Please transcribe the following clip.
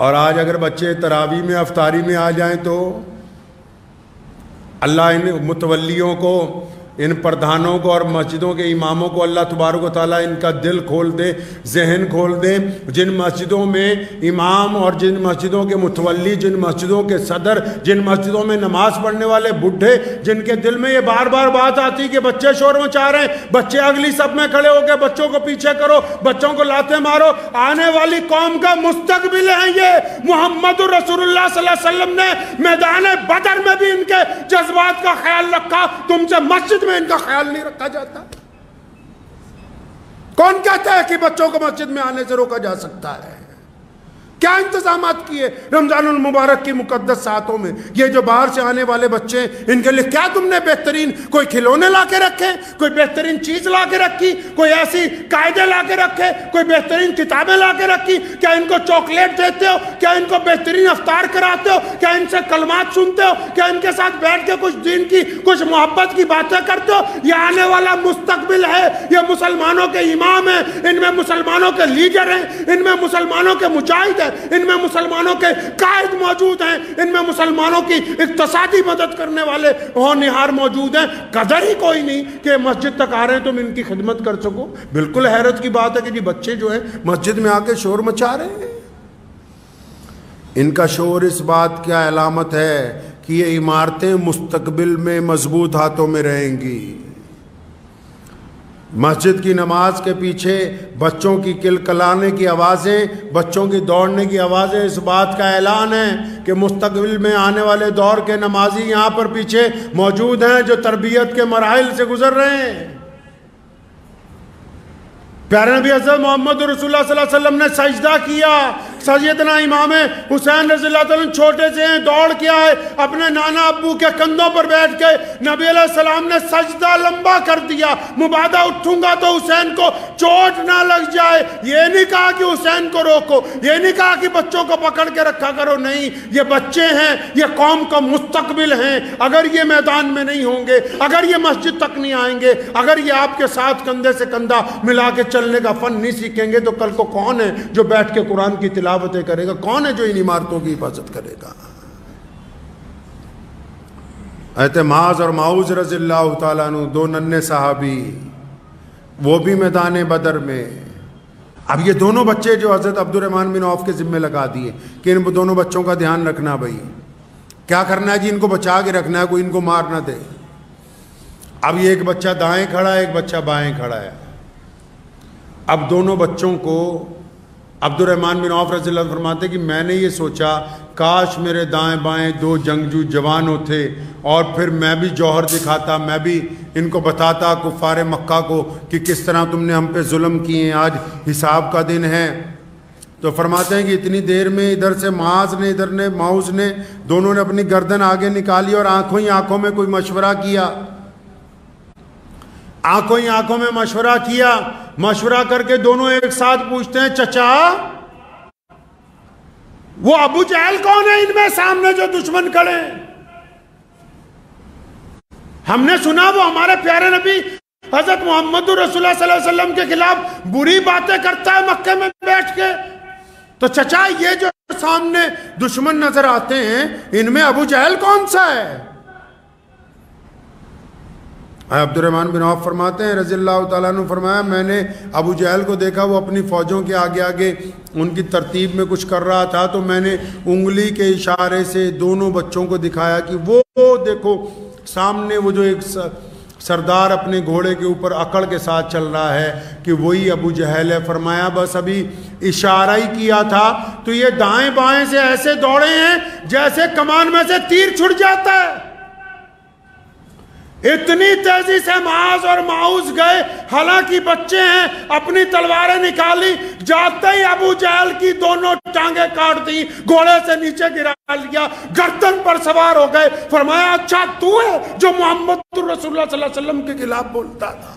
और आज अगर बच्चे तरावी में, अफतारी में आ जाएँ तो अल्लाह इन मुतवलियों को इन प्रधानों को और मस्जिदों के इमामों को अल्लाह तबारक ताली इनका दिल खोल दे, जहन खोल दे। जिन मस्जिदों में इमाम और जिन मस्जिदों के मुतवली जिन मस्जिदों के सदर, जिन मस्जिदों में नमाज़ पढ़ने वाले बुढ़े, जिनके दिल में ये बार बार बात आती कि बच्चे शोर मचा रहे हैं बच्चे अगली सब में खड़े होकर बच्चों को पीछे करो, बच्चों को लाते मारो। आने वाली कौम का मुस्तकबिल है ये। मोहम्मद रसूलुल्लाह ने मैदान बदर में भी इनके जज्बात का ख्याल रखा। तुमसे मस्जिद में इनका ख्याल नहीं रखा जाता। कौन कहता है कि बच्चों को मस्जिद में आने से रोका जा सकता है? क्या इंतज़ाम किए? रमज़ान मुबारक की मुकदस सातों में। ये जो बाहर से आने वाले बच्चे इनके लिए क्या तुमने बेहतरीन कोई खिलौने ला के रखे, कोई बेहतरीन चीज़ ला के रखी, कोई ऐसी कायदे ला के रखे, कोई बेहतरीन किताबें ला के रखी? क्या इनको चॉकलेट देते हो? क्या इनको बेहतरीन अफ्तार कराते हो? क्या इनसे कलमात सुनते हो? क्या इनके साथ बैठ के कुछ दिन की, कुछ मोहब्बत की बातें करते हो? ये आने वाला मुस्तकबिल है। ये मुसलमानों के इमाम है। इनमें मुसलमानों के लीडर हैं। इनमें मुसलमानों के मुजाहिद है इनमें मुसलमानों के कायद मौजूद हैं। इनमें मुसलमानों की इकतसादी मदद करने वाले होनहार मौजूद हैं। कदर ही कोई नहीं कि मस्जिद तक आ रहे हैं, तुम इनकी खिदमत कर सको। बिल्कुल हैरत की बात है कि जी बच्चे जो है, मस्जिद में आके शोर मचा रहे हैं। इनका शोर इस बात क्या अलामत है कि ये इमारतें मुस्तकबिल में मज़बूत हाथों में रहेंगी। मस्जिद की नमाज़ के पीछे बच्चों की किलकलाने की आवाज़ें, बच्चों की दौड़ने की आवाज़ें इस बात का ऐलान है कि मुस्तबिल में आने वाले दौर के नमाजी यहाँ पर पीछे मौजूद हैं जो तरबियत के मराहल से गुजर रहे हैं। प्यारे नबी हज़रत मोहम्मद रसुल्ला ने सजदा किया सैदना इमाम हुसैन रज़ी छोटे से हैं, दौड़ के आए, अपने नाना अबू के कंधों पर बैठ के नबी सलाम ने सजदा लंबा कर दिया, मुबादा उठूँगा तो हुसैन को चोट ना लग जाए। ये नहीं कहा कि हुसैन को रोको, ये नहीं कहा कि बच्चों को पकड़ के रखा करो, नहीं, ये बच्चे हैं, ये कौम का मुस्तकबिल हैं। अगर ये मैदान में नहीं होंगे, अगर ये मस्जिद तक नहीं आएँगे, अगर ये आपके साथ कंधे से कंधा मिला के चलने का फन नहीं सीखेंगे तो कल को कौन है जो बैठ के कुरान की तिलावत तिलावतें करेगा, कौन है जो इन इमारतों की हिफाजत करेगा? एतमाज और माउज रजील्ला तु दो नन्हे साहबी, वो भी मैदान बदर में। अब ये दोनों बच्चे जो हज़रत अब्दुलरहमान बिन औफ के ज़िम्मे लगा दिए, कि इन दोनों बच्चों का ध्यान रखना भाई। क्या करना है जी इनको बचा के रखना है, कोई इनको मार ना दे? अब ये एक बच्चा दाएँ खड़ा है, एक बच्चा बाएँ खड़ा है। अब दोनों बच्चों को अब्दुलरहमान बिन औफ रज़ी फरमाते कि मैंने ये सोचा, काश मेरे दाएँ बाएँ दो जंगजू जवान होते और फिर मैं भी जौहर दिखाता, मैं भी इनको बताता कुफार मक्का को कि किस तरह तुमने हम पे जुल्म किए हैं, आज हिसाब का दिन है। तो फरमाते हैं कि इतनी देर में इधर से माज ने, इधर ने माउज ने, दोनों ने अपनी गर्दन आगे निकाली और आँखों ही आँखों में कोई मशवरा किया। आँखों ही आँखों में मशवरा किया। मशवरा करके दोनों एक साथ पूछते हैं, चचा, वो अबू जहल कौन है? इनमें सामने जो दुश्मन खड़े हमने सुना वो हमारे प्यारे नबी हज़रत मोहम्मद रसुल्लम के खिलाफ बुरी बातें करता है मक्के में बैठ के। तो चचा, ये जो सामने दुश्मन नज़र आते हैं, इनमें अबू जहल कौन सा है? अब्दुलरहमान बिन औफ फरमाते हैं रज़ी तु फरमाया, मैंने अबू जहल को देखा, वो अपनी फ़ौजों के आगे आगे उनकी तरतीब में कुछ कर रहा था तो मैंने उंगली के इशारे से दोनों बच्चों को दिखाया कि वो देखो, सामने वो जो एक सरदार अपने घोड़े के ऊपर अकड़ के साथ चल रहा है कि वही अबू जहल है। फरमाया, बस अभी इशारा ही किया था तो ये दाएँ बाएँ से ऐसे दौड़े हैं जैसे कमान में से तीर छुट जाता है। इतनी तेज़ी से माज और माउस गए, हालाँकि बच्चे हैं, अपनी तलवारें निकाली जाते ही अबू जहल की दोनों टांगे काट दी, घोड़े से नीचे गिरा लिया, गर्दन पर सवार हो गए। फरमाया अच्छा तू है जो मोहम्मद वसल्लम के खिलाफ बोलता था?